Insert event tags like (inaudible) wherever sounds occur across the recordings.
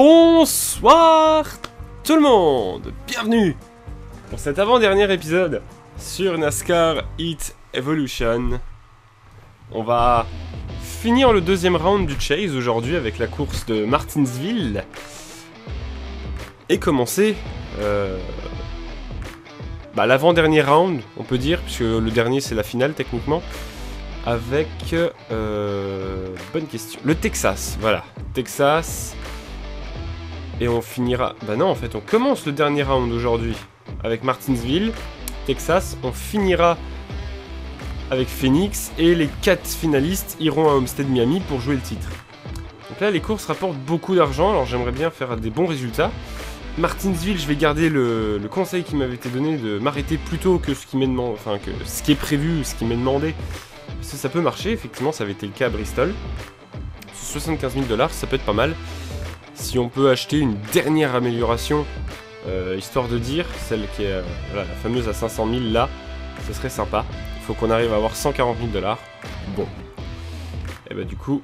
Bonsoir tout le monde Bienvenue pour cet avant-dernier épisode sur NASCAR Heat Evolution. On va finir le deuxième round du chase aujourd'hui avec la course de Martinsville et commencer euh, bah, l'avant-dernier round, on peut dire, puisque le dernier c'est la finale techniquement, avec... Euh, bonne question. Le Texas, voilà. Texas. Et on finira... Bah non, en fait, on commence le dernier round aujourd'hui avec Martinsville, Texas. On finira avec Phoenix. Et les 4 finalistes iront à Homestead Miami pour jouer le titre. Donc là, les courses rapportent beaucoup d'argent. Alors j'aimerais bien faire des bons résultats. Martinsville, je vais garder le, conseil qui m'avait été donné de m'arrêter plus tôt que ce qui que ce qui est prévu, ce qui m'est demandé. Parce que ça peut marcher, effectivement, ça avait été le cas à Bristol. 75 000 dollars, ça peut être pas mal. Si on peut acheter une dernière amélioration, euh, histoire de dire, celle qui est euh, la fameuse à 500 000 là, ce serait sympa. Il faut qu'on arrive à avoir 140 000 dollars. Bon. Et bah du coup,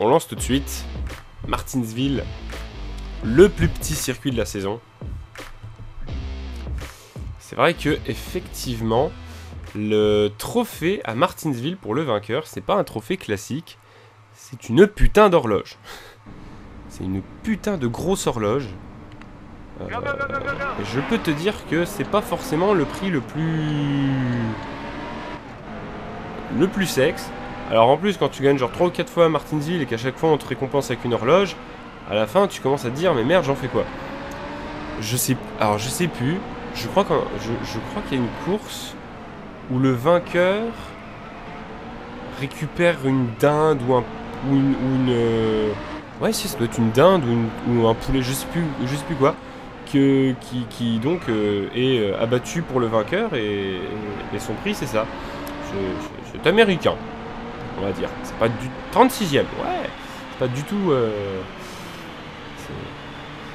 on lance tout de suite. Martinsville, le plus petit circuit de la saison. C'est vrai que effectivement, le trophée à Martinsville pour le vainqueur, c'est pas un trophée classique, c'est une putain d'horloge. (laughs) C'est une putain de grosse horloge. Euh, je peux te dire que c'est pas forcément le prix le plus... Le plus sexe. Alors en plus, quand tu gagnes genre 3 ou 4 fois à Martinsville et qu'à chaque fois on te récompense avec une horloge, à la fin, tu commences à te dire, mais merde, j'en fais quoi? Je sais, alors je sais plus. Je crois qu'il je, crois qu'il y a une course où le vainqueur récupère une dinde ou un ou une, euh, ouais si ça doit être une dinde ou, un poulet, je sais plus, je sais plus quoi, que, qui, donc euh, est euh, abattu pour le vainqueur et, son prix c'est ça. C'est américain, on va dire. C'est pas du 36e, ouais. C'est pas du tout.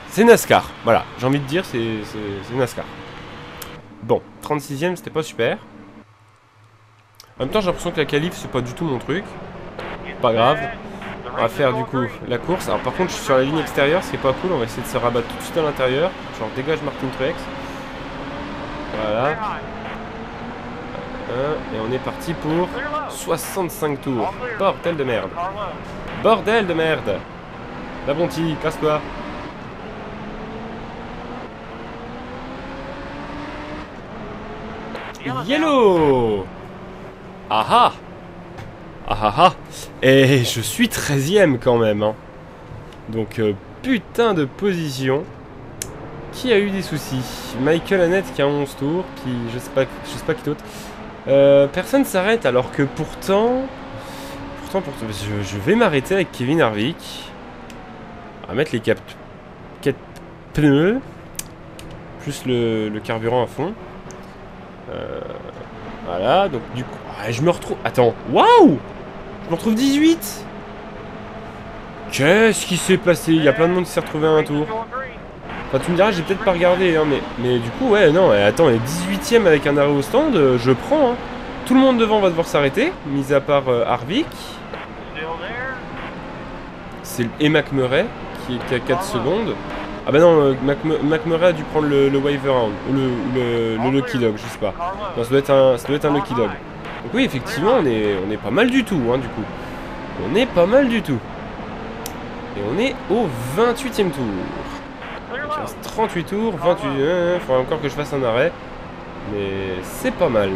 C'est NASCAR, voilà, j'ai envie de dire, c'est NASCAR. Bon, 36ème, c'était pas super. En même temps, j'ai l'impression que la qualif, c'est pas du tout mon truc. Pas grave. On va faire du coup la course. Alors par contre, je suis sur la ligne extérieure, c'est pas cool. On va essayer de se rabattre tout de suite à l'intérieur. Genre, dégage Martin Truex. Voilà. Et on est parti pour 65 tours. Bordel de merde. Bordel de merde. La Bonti, casse-toi. Yellow Aha Ah ah ah Et je suis 13ème quand même. Hein. Donc, euh, putain de position. Qui a eu des soucis? Michael Annette qui a 11 tours, qui je sais pas, je sais pas qui d'autre. Euh, personne s'arrête alors que pourtant... Pourtant, pourtant je, vais m'arrêter avec Kevin Harvick. On va mettre les 4 pneus. Plus le carburant à fond. Euh, voilà, donc du coup... je me retrouve... Attends, waouh Je me retrouve 18 Qu'est-ce qui s'est passé? Il y a plein de monde qui s'est retrouvé à un tour. Enfin, tu me diras, j'ai peut-être pas regardé, hein, mais, mais du coup, ouais, non, attends, est 18ème avec un arrêt au stand, euh, je prends. Hein. Tout le monde devant va devoir s'arrêter, mis à part euh, Harvick. C'est et McMurray, qui est à 4 secondes. Ah bah non, euh, McMurray a dû prendre le, waiver round, ou le, le, Lucky Dog, je sais pas. Non, ça doit être un, ça doit être un Lucky Dog. Donc oui, effectivement, on est, on est pas mal du tout, hein, du coup. On est pas mal du tout. Et on est au 28ème tour. il reste 38 tours, 28... Il faudra encore que je fasse un arrêt. Mais c'est pas mal.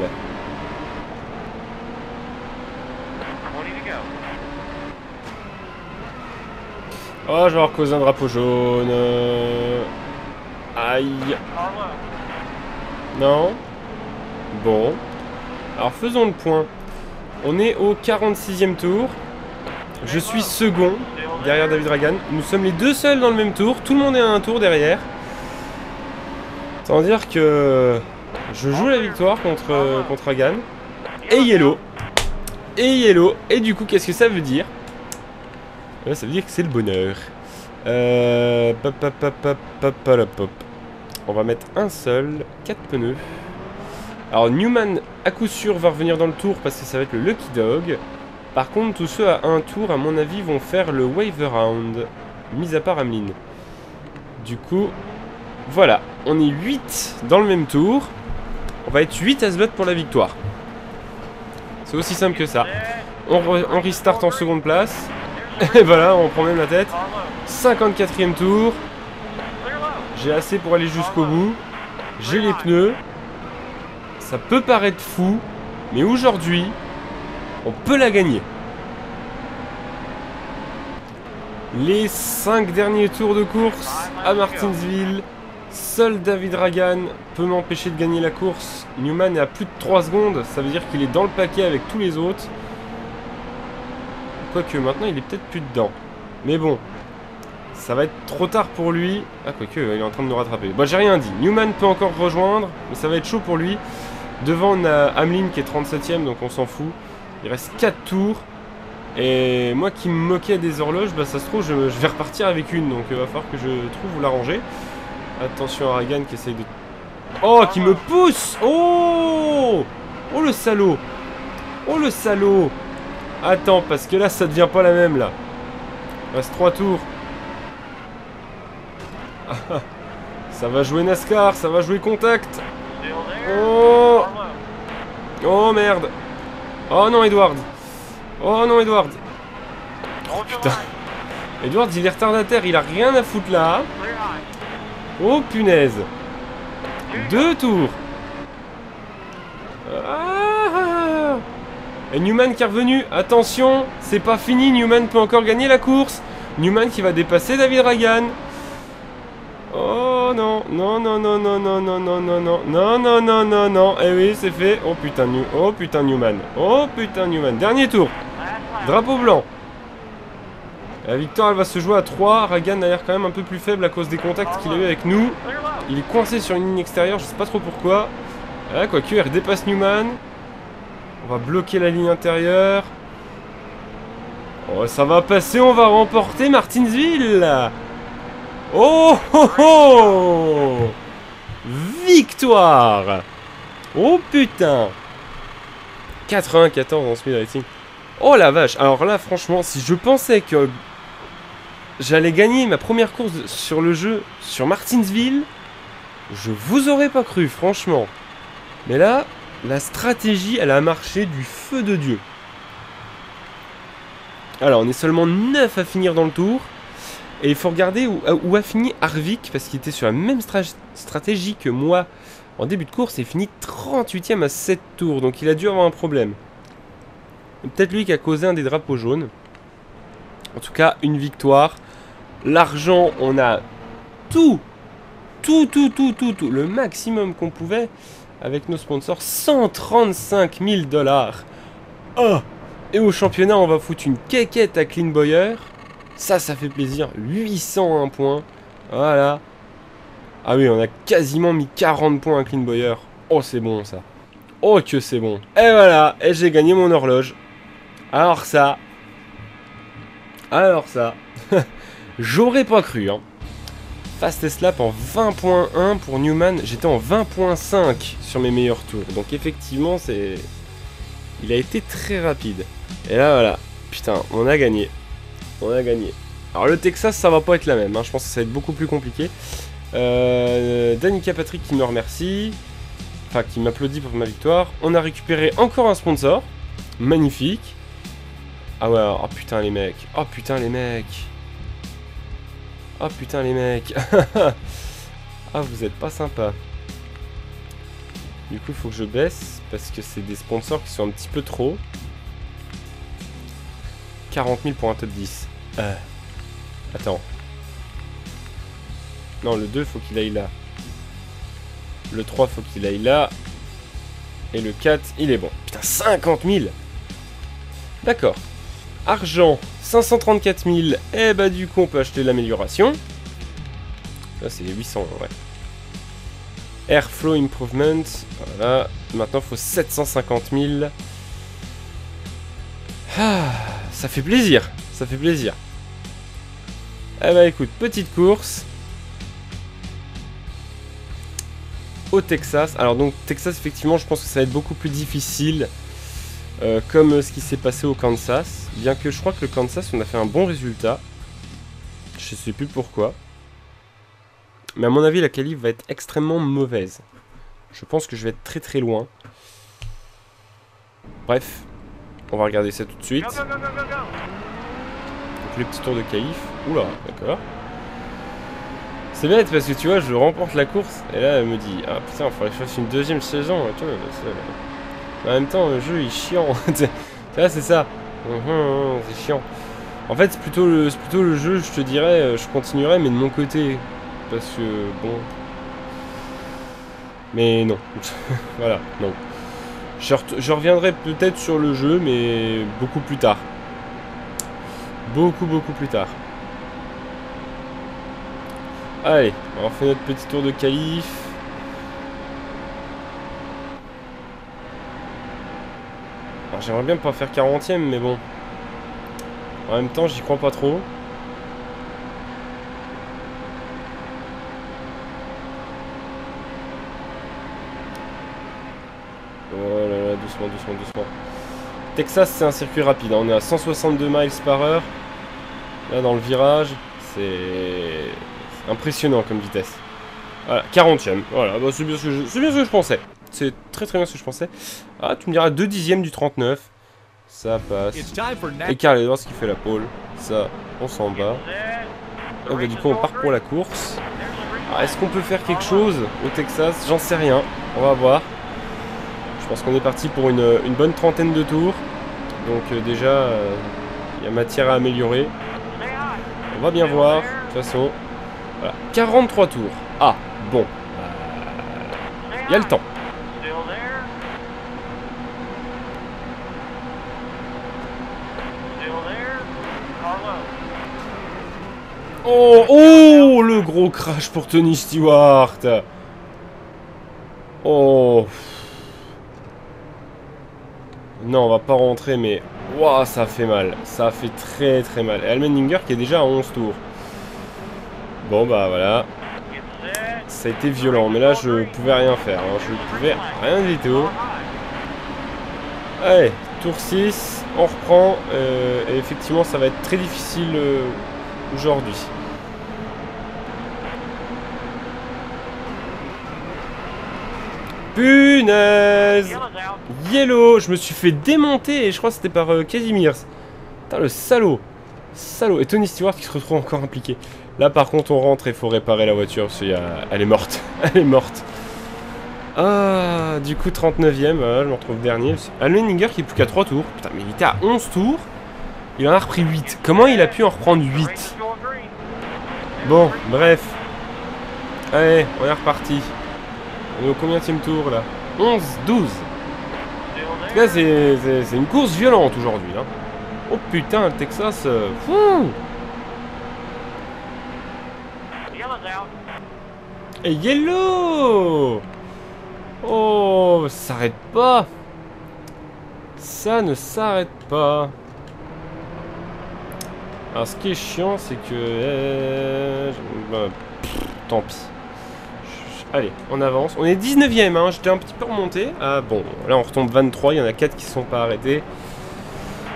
Oh, je vais avoir un drapeau jaune. Aïe. Non Bon. Alors faisons le point. On est au 46e tour. Je suis second derrière David Ragan. Nous sommes les deux seuls dans le même tour. Tout le monde est à un tour derrière. Veut dire que je joue la victoire contre, Ragan. Et Yellow. Et Yellow. Et du coup, qu'est-ce que ça veut dire? Ça veut dire que c'est le bonheur. Euh, On va mettre un seul, 4 pneus. Alors Newman à coup sûr va revenir dans le tour parce que ça va être le Lucky Dog. Par contre tous ceux à un tour à mon avis vont faire le Waiver Round. mis à part Ameline. Du coup, voilà, on est 8 dans le même tour. On va être 8 à se battre pour la victoire. C'est aussi simple que ça. On, on restart en seconde place. (laughs) Et voilà, on prend même la tête. 54e tour. J'ai assez pour aller jusqu'au bout. J'ai les pneus. Ça peut paraître fou, mais aujourd'hui, on peut la gagner. Les 5 derniers tours de course à Martinsville. Seul David Ragan peut m'empêcher de gagner la course. Newman est à plus de 3 secondes. Ça veut dire qu'il est dans le paquet avec tous les autres. Quoique maintenant il est peut-être plus dedans. Mais bon, ça va être trop tard pour lui. Ah, quoique, il est en train de nous rattraper. Bon, j'ai rien dit. Newman peut encore rejoindre, mais ça va être chaud pour lui. Devant, on a Hamlin qui est 37ème, donc on s'en fout. Il reste 4 tours. Et moi qui me moquais des horloges, bah ça se trouve, je, vais repartir avec une. Donc il va falloir que je trouve où la ranger. Attention à Reagan qui essaye de... Oh, qui me pousse Oh Oh le salaud Oh le salaud Attends, parce que là, ça devient pas la même, là. Il reste 3 tours. (laughs) ça va jouer NASCAR, ça va jouer contact. Oh Oh merde Oh non, Edward Oh non, Edward Oh putain Edward, il est retardataire, il a rien à foutre là. Oh punaise Deux tours ah. Et Newman qui est revenu. Attention, c'est pas fini. Newman peut encore gagner la course. Newman qui va dépasser David Ryan. Oh non, non, non, non, non, non, non, non, non, non, non, non, non, non, non. Eh oui, c'est fait. Oh putain, New... oh putain Newman. Oh putain Newman. Dernier tour. Drapeau blanc. La victoire, elle va se jouer à 3. Ragan a l'air quand même un peu plus faible à cause des contacts qu'il a eu avec nous. Il est coincé sur une ligne extérieure, je sais pas trop pourquoi. Ah, quoique, elle dépasse Newman. On va bloquer la ligne intérieure. Oh, ça va passer, on va remporter Martinsville Oh oh oh Victoire Oh putain 94 en speed rating. Oh la vache Alors là, franchement, si je pensais que j'allais gagner ma première course sur le jeu sur Martinsville, je vous aurais pas cru, franchement. Mais là, la stratégie, elle a marché du feu de Dieu. Alors, on est seulement 9 à finir dans le tour. Et il faut regarder où, a fini Harvick, parce qu'il était sur la même stratégie que moi en début de course, et finit 38ème à 7 tours. Donc il a dû avoir un problème. Peut-être lui qui a causé un des drapeaux jaunes. En tout cas, une victoire. L'argent, on a tout, tout, tout, tout, tout, tout, le maximum qu'on pouvait avec nos sponsors. 135 000 dollars. Oh Et au championnat, on va foutre une quéquette à Clean Boyer. Ça, ça fait plaisir. 801 points. Voilà. Ah oui, on a quasiment mis 40 points à Clean Boyer. Oh, c'est bon ça. Oh, que c'est bon. Et voilà. Et j'ai gagné mon horloge. Alors ça, alors ça, (laughs) j'aurais pas cru. Hein. Fastest lap en 20.1 pour Newman. J'étais en 20.5 sur mes meilleurs tours. Donc effectivement, c'est... Il a été très rapide. Et là, voilà. Putain, on a gagné. On a gagné. Alors le Texas, ça va pas être la même. Hein. Je pense que ça va être beaucoup plus compliqué. Euh, Danica Patrick qui me remercie. Enfin, qui m'applaudit pour ma victoire. On a récupéré encore un sponsor. Magnifique. Ah ouais, oh putain les mecs. Oh putain les mecs. Oh putain les mecs. (laughs) ah vous êtes pas sympa. Du coup il faut que je baisse parce que c'est des sponsors qui sont un petit peu trop. 40 000 pour un top 10. Euh. Attends. Non, le 2, faut qu'il aille là. Le 3, faut qu'il aille là. Et le 4, il est bon. Putain, 50 000 D'accord. Argent, 534 000. Et bah du coup, on peut acheter l'amélioration. Là, c'est 800, ouais. Airflow Improvement. Voilà. Maintenant, faut 750 000. Ah, ça fait plaisir. Ça fait plaisir. Eh bah écoute, petite course. Au Texas. Alors donc, Texas, effectivement, je pense que ça va être beaucoup plus difficile. Euh, comme ce qui s'est passé au Kansas. Bien que je crois que le Kansas, on a fait un bon résultat. Je Je sais plus pourquoi. Mais à mon avis, la qualif va être extrêmement mauvaise. Je pense que je vais être très très loin. Bref, on va regarder ça tout de suite. Donc les petits tours de qualif. Oula, d'accord. C'est bête parce que tu vois, je remporte la course et là elle me dit Ah putain, il faudrait que je fasse une deuxième saison. Tu vois, en même temps, le jeu il est chiant. (laughs) tu vois, c'est ça. Mhm, c'est chiant. En fait, c'est plutôt, le, plutôt le jeu, je te dirais, euh, je continuerai, mais de mon côté. Parce que, bon. Mais non. (laughs) voilà, non. Je reviendrai peut-être sur le jeu, mais beaucoup plus tard. Beaucoup, beaucoup plus tard. Allez, on fait notre petit tour de qualif. J'aimerais bien pas faire 40ème, mais bon. En même temps, j'y crois pas trop. Oh là là, doucement, doucement, doucement. Texas, c'est un circuit rapide. Hein. On est à 162 miles par heure. Là, dans le virage, c'est impressionnant comme vitesse. Voilà, 40ème. Voilà, bah, c'est bien, ce que je... pensais. C'est très très bien ce que je pensais. Ah, tu me diras 2 dixièmes du 39. Ça passe. Et Carl Edwards qui fait la pole. Ça, on s'en bat. Ah, bah, du coup, on part pour la course. Ah, est-ce qu'on peut faire quelque chose au Texas? J'en sais rien. On va voir. Je pense qu'on est parti pour une, bonne trentaine de tours. Donc euh, déjà, euh, il y a matière à améliorer. On va bien voir. De toute façon, voilà. 43 tours. Ah, bon. Il y a le temps. Oh, oh, le gros crash pour Tony Stewart. Oh. Non, on va pas rentrer, mais... Waouh, ça fait mal. Ça fait très très mal. Et Almeninger qui est déjà à 11 tours. Bon, bah voilà. Ça a été violent, mais là, je pouvais rien faire. Hein. Je pouvais rien du tout. Allez, tour 6, on reprend. Euh, et effectivement, ça va être très difficile euh, aujourd'hui. Punaise Yellow Je me suis fait démonter et je crois que c'était par euh, Casimirs. Putain, le salaud Salaud Et Tony Stewart qui se retrouve encore impliqué. Là, par contre, on rentre et il faut réparer la voiture parce qu'elle est morte. (laughs) Elle est morte. Ah, du coup, 39ème, je me retrouve dernier. Almeninger qui est plus qu'à 3 tours. Putain, mais il était à 11 tours. Il en a repris 8. Comment il a pu en reprendre 8 Bon, bref. Allez, on est reparti. On au combien tour là? 11, 12. En tout cas, c'est une course violente aujourd'hui. Hein. Oh putain, le Texas. Euh, Et Yellow Oh, ça s'arrête pas Ça ne s'arrête pas. Alors ce qui est chiant, c'est que... Euh, bah, tant pis. Allez, on avance. On est 19ème, hein. j'étais un petit peu remonté. Ah bon, là on retombe 23, il y en a 4 qui sont pas arrêtés.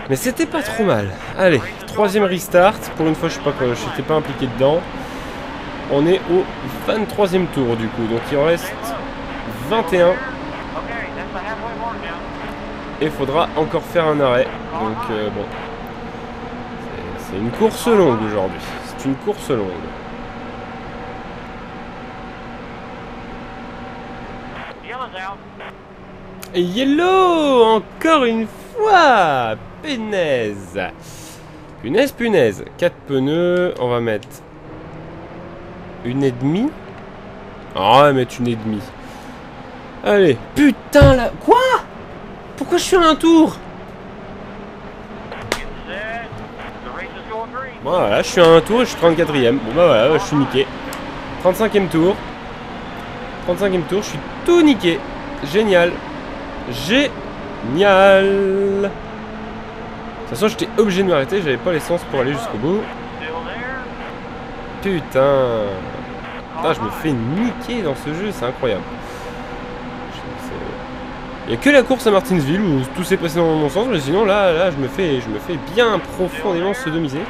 Mais c'était pas trop mal. Allez, troisième restart. Pour une fois, je sais pas que j'étais pas impliqué dedans. On est au 23ème tour du coup, donc il en reste 21. Et il faudra encore faire un arrêt. Donc euh, bon. C'est une course longue aujourd'hui. C'est une course longue. Et Yellow Encore une fois Punaise Punaise, punaise 4 pneus, on va mettre une et demie ah, On va mettre une et demie. Allez, putain là Quoi? Pourquoi je suis à un tour? Voilà, je suis à un tour et je suis 34ème. Bon bah voilà, je suis niqué. 35ème tour. 35ème tour, je suis tout niqué. Génial. Génial. De toute façon, j'étais obligé de m'arrêter, j'avais pas l'essence pour aller jusqu'au bout. Putain. Putain, je me fais niquer dans ce jeu, c'est incroyable. Il n'y a que la course à Martinsville où tout s'est passé dans mon sens, mais sinon là, là, je me fais, je me fais bien profondément sodomiser.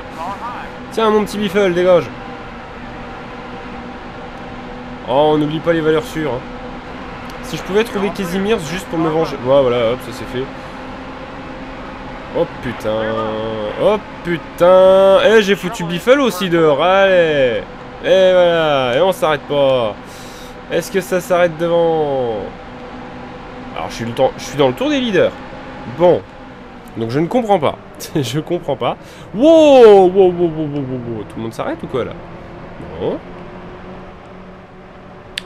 Tiens, mon petit Biffle, dégage. Oh, on n'oublie pas les valeurs sûres. hein. Si je pouvais trouver Casimir juste pour me venger. Ouais, voilà, hop, ça c'est fait. Oh putain. Oh putain. Eh, j'ai foutu Biffle aussi dehors. Allez. Et voilà. Et on s'arrête pas. Est-ce que ça s'arrête devant? Alors, je suis, le temps... je suis dans le tour des leaders. Bon. Donc, je ne comprends pas. (laughs) je comprends pas. Wow, wow, wow, wow, wow, wow. Tout le monde s'arrête ou quoi là? Non.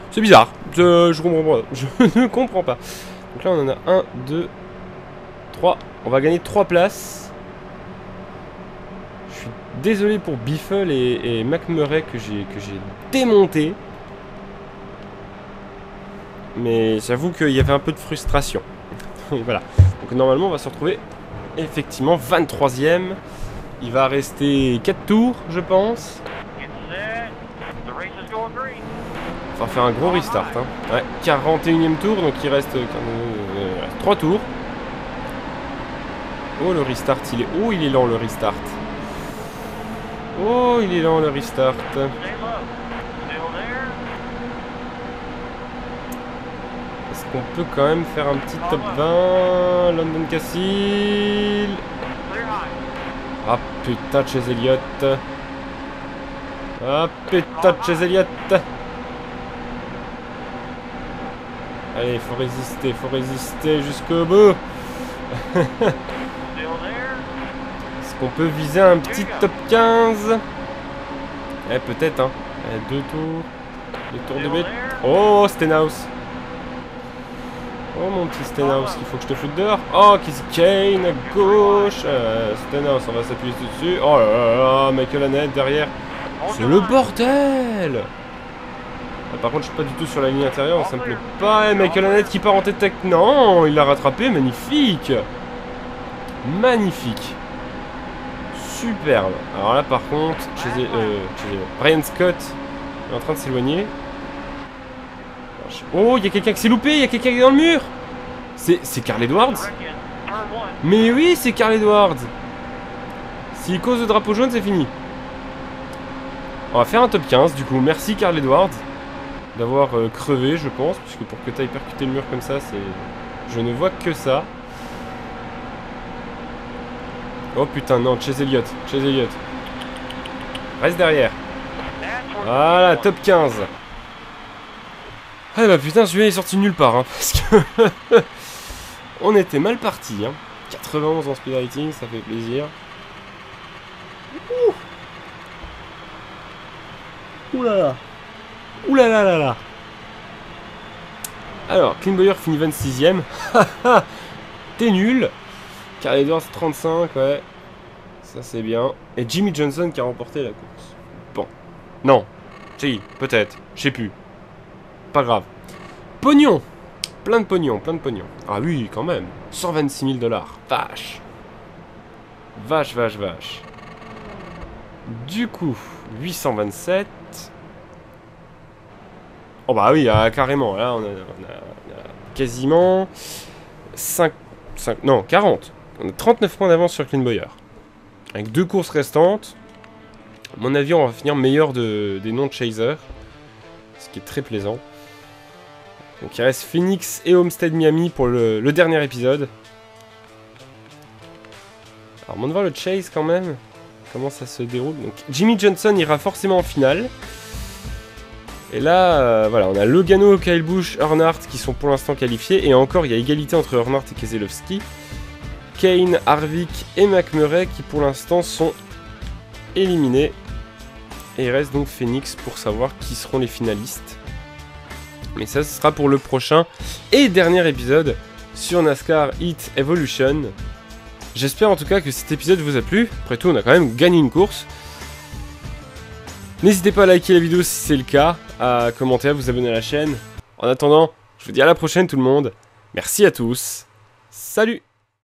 C'est bizarre. Je, je comprends pas. (laughs) Je ne comprends pas. Donc là, on en a 1, 2, 3. On va gagner 3 places. Je suis désolé pour Biffle et, et McMurray que j'ai démonté. Mais j'avoue qu'il y avait un peu de frustration. (laughs) Voilà. Donc normalement, on va se retrouver effectivement 23ème. Il va rester 4 tours, je pense. On va faire un gros restart. Hein. Ouais, 41ème tour, donc il reste, euh, 3 tours. Oh, le restart, il est... Oh, il est lent, le restart. Oh, il est lent, le restart. Est-ce qu'on peut quand même faire un petit top 20 London Castle? Ah, putain chez Elliott. Ah, putain chez Elliott. Allez, faut résister, faut résister jusqu'au bout. (laughs) Est-ce qu'on peut viser un petit top 15 Eh, peut-être, hein. Eh, deux tours. Deux tours de bête. Oh, Stenhouse. Oh, mon petit Stenhouse, il faut que je te foute dehors. Oh, Kizzy Kane à gauche. Euh, Stenhouse, on va s'appuyer dessus. Oh là là Michael Annette derrière. C'est le bordel Par contre, je suis pas du tout sur la ligne intérieure, ça me plaît pas. Eh, Michael Annette qui part en tête tech. Non, il l'a rattrapé, magnifique Magnifique Superbe Alors là, par contre, euh, chez Brian Scott est en train de s'éloigner. Oh, il y a quelqu'un qui s'est loupé, il y a quelqu'un qui est dans le mur C'est Carl Edwards mais oui, c'est Carl Edwards. S'il cause le drapeau jaune, c'est fini. On va faire un top 15, du coup. Merci Carl Edwards d'avoir euh, crevé, je pense, puisque pour que tu ailles percuter le mur comme ça, c'est... Je ne vois que ça. Oh putain, non, Chase Elliott, Chase Elliott. Reste derrière. Voilà, top 15. Ah bah putain, celui-là est sorti nulle part, hein, (laughs) parce que... (laughs) On était mal parti, hein. 91 en speed rating, ça fait plaisir. Ouh. Ouh là là. Ouh là là là là. Alors, finit 26ème. (laughs) T'es nul. Carl Edwards 35, ouais. Ça c'est bien. Et Jimmy Johnson qui a remporté la course. Bon. Non. Si, peut-être. Je sais plus. Pas grave. Pognon Plein de pognon, plein de pognon. Ah oui, quand même. 126 000 dollars. Vache. Vache, vache, vache. Du coup, 827. Oh bah oui, ah, carrément. Là, on a, quasiment 5, 5... Non, 40. On a 39 points d'avance sur Clean Boyer. Avec deux courses restantes. À mon avis, on va finir meilleur de, des Chaser. Ce qui est très plaisant. Donc il reste Phoenix et Homestead Miami pour le, le dernier épisode. Alors, on va voir le chase quand même. Comment ça se déroule. Donc Jimmy Johnson ira forcément en finale. Et là, euh, voilà, on a Logano, Kyle Busch, Earnhardt qui sont pour l'instant qualifiés. Et encore, il y a égalité entre Earnhardt et Keselowski. Kane, Harvick et McMurray qui pour l'instant sont éliminés. Et il reste donc Phoenix pour savoir qui seront les finalistes. Mais ça, ce sera pour le prochain et dernier épisode sur NASCAR Heat Evolution. J'espère en tout cas que cet épisode vous a plu. Après tout, on a quand même gagné une course. N'hésitez pas à liker la vidéo si c'est le cas, à commenter, à vous abonner à la chaîne. En attendant, je vous dis à la prochaine tout le monde. Merci à tous. Salut